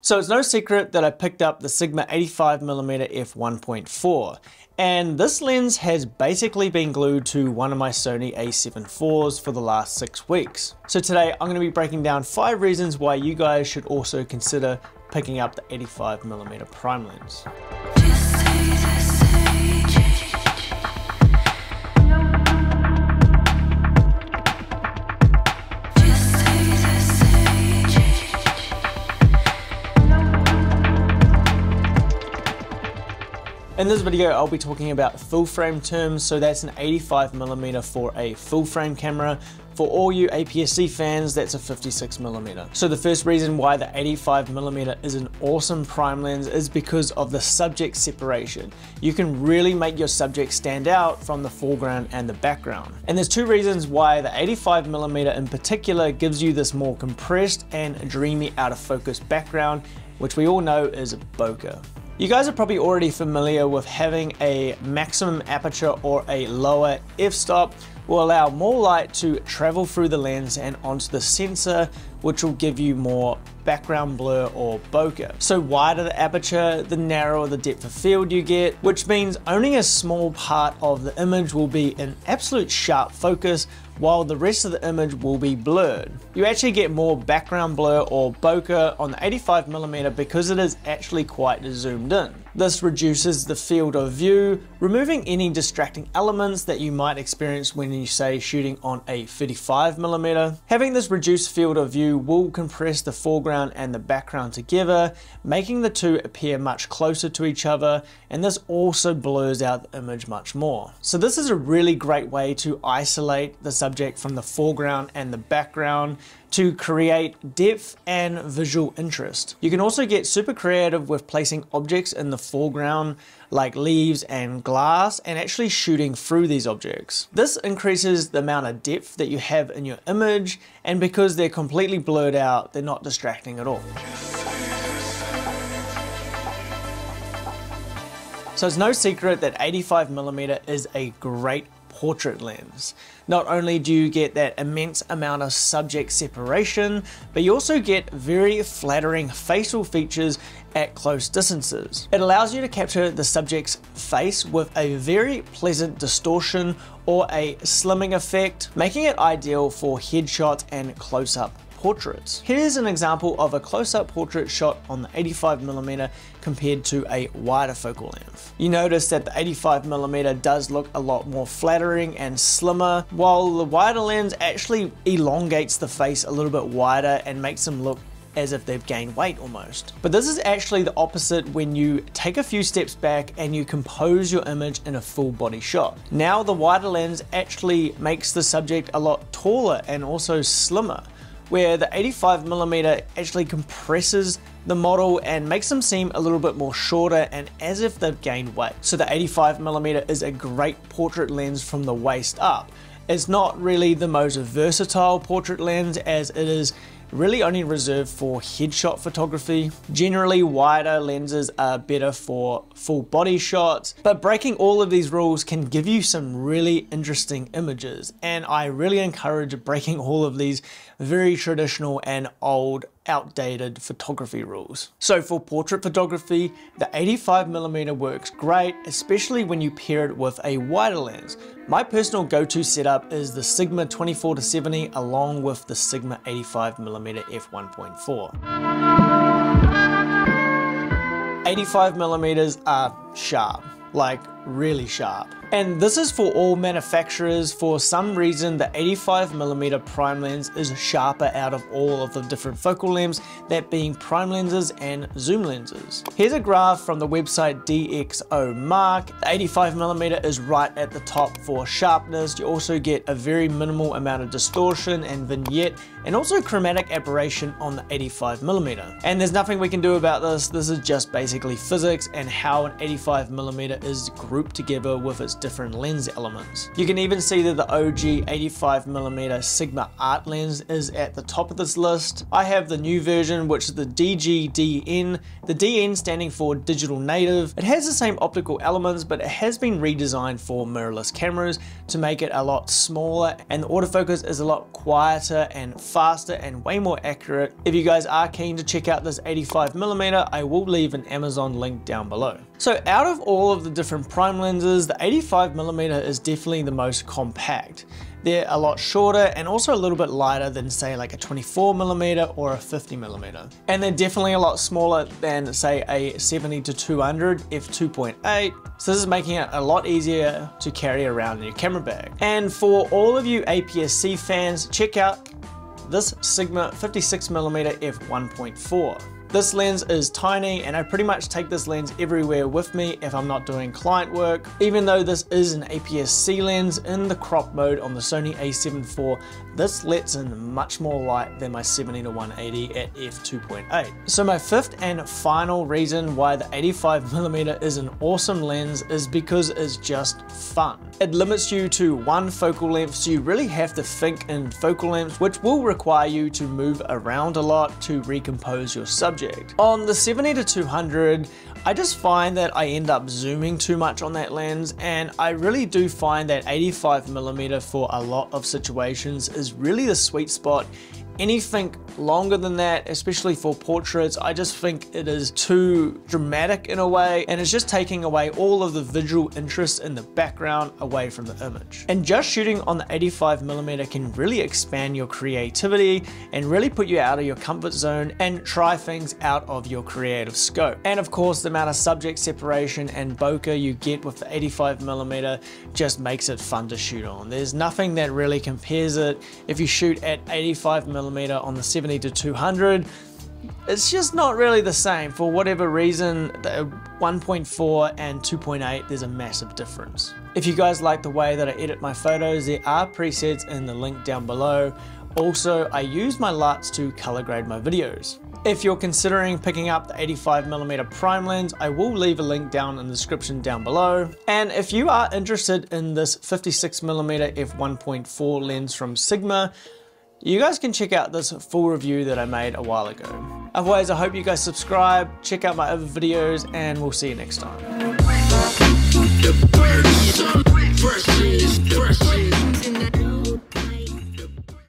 So it's no secret that I picked up the Sigma 85mm f1.4 and this lens has basically been glued to one of my Sony a7 IVs for the last six weeks. So today I'm going to be breaking down five reasons why you guys should also consider picking up the 85mm prime lens. In this video, I'll be talking about full frame terms. So that's an 85mm for a full frame camera. For all you APS-C fans, that's a 56mm. So the first reason why the 85mm is an awesome prime lens is because of the subject separation. You can really make your subject stand out from the foreground and the background. And there's two reasons why the 85mm in particular gives you this more compressed and dreamy out of focus background, which we all know is bokeh. You guys are probably already familiar with having a maximum aperture or a lower f-stop will allow more light to travel through the lens and onto the sensor which will give you more background blur or bokeh. So wider the aperture, the narrower the depth of field you get, which means only a small part of the image will be in absolute sharp focus while the rest of the image will be blurred. You actually get more background blur or bokeh on the 85mm because it is actually quite zoomed in. This reduces the field of view, removing any distracting elements that you might experience when you say shooting on a 35mm. Having this reduced field of view will compress the foreground and the background together, making the two appear much closer to each other, and this also blurs out the image much more. So this is a really great way to isolate the subject from the foreground and the background to create depth and visual interest. You can also get super creative with placing objects in the foreground like leaves and glass and actually shooting through these objects. This increases the amount of depth that you have in your image and because they're completely blurred out, they're not distracting at all. So it's no secret that 85mm is a great portrait lens. Not only do you get that immense amount of subject separation, but you also get very flattering facial features at close distances. It allows you to capture the subject's face with a very pleasant distortion or a slimming effect, making it ideal for headshots and close-up portraits. Here's an example of a close-up portrait shot on the 85mm compared to a wider focal length. You notice that the 85mm does look a lot more flattering and slimmer, while the wider lens actually elongates the face a little bit wider and makes them look as if they've gained weight almost. But this is actually the opposite when you take a few steps back and you compose your image in a full body shot. Now the wider lens actually makes the subject a lot taller and also slimmer where the 85mm actually compresses the model and makes them seem a little bit more shorter and as if they've gained weight. So the 85mm is a great portrait lens from the waist up. It's not really the most versatile portrait lens as it is really only reserved for headshot photography. Generally wider lenses are better for full body shots, but breaking all of these rules can give you some really interesting images and I really encourage breaking all of these very traditional and old outdated photography rules. So for portrait photography, the 85mm works great, especially when you pair it with a wider lens. My personal go-to setup is the Sigma 24-70 along with the Sigma 85mm f1.4. 85mm are sharp, like really sharp. And this is for all manufacturers. For some reason, the 85mm prime lens is sharper out of all of the different focal lengths, that being prime lenses and zoom lenses. Here's a graph from the website DxO Mark. The 85mm is right at the top for sharpness. You also get a very minimal amount of distortion and vignette, and also chromatic aberration on the 85mm. And there's nothing we can do about this. This is just basically physics and how an 85mm is grouped grouped together with its different lens elements. You can even see that the OG 85mm Sigma art lens is at the top of this list. I have the new version which is the DGDN, the DN standing for digital native. It has the same optical elements but it has been redesigned for mirrorless cameras to make it a lot smaller and the autofocus is a lot quieter and faster and way more accurate. If you guys are keen to check out this 85mm, I will leave an Amazon link down below. So out of all of the different prime lenses, the 85mm is definitely the most compact. They're a lot shorter and also a little bit lighter than say like a 24mm or a 50mm. And they're definitely a lot smaller than say a 70 to 200 f2.8. So this is making it a lot easier to carry around in your camera bag. And for all of you APS-C fans, check out this Sigma 56mm f1.4. This lens is tiny and I pretty much take this lens everywhere with me if I'm not doing client work. Even though this is an APS-C lens in the crop mode on the Sony a7 IV, this lets in much more light than my 70 to 180 at f2.8. So my fifth and final reason why the 85mm is an awesome lens is because it's just fun. It limits you to one focal length so you really have to think in focal lengths which will require you to move around a lot to recompose your subject subject. On the 70 to 200, I just find that I end up zooming too much on that lens and I really do find that 85mm for a lot of situations is really the sweet spot anything longer than that, especially for portraits, I just think it is too dramatic in a way and it's just taking away all of the visual interest in the background away from the image. And just shooting on the 85mm can really expand your creativity and really put you out of your comfort zone and try things out of your creative scope. And of course, the amount of subject separation and bokeh you get with the 85mm just makes it fun to shoot on. There's nothing that really compares it. If you shoot at 85mm millimeter on the 70 to 200 it's just not really the same. For whatever reason, the 1.4 and 2.8, there's a massive difference. If you guys like the way that I edit my photos, there are presets in the link down below. Also, I use my LUTs to color grade my videos. If you're considering picking up the 85mm prime lens, I will leave a link down in the description down below. And if you are interested in this 56mm f1.4 lens from Sigma, you guys can check out this full review that I made a while ago. Otherwise, I hope you guys subscribe, check out my other videos, and we'll see you next time.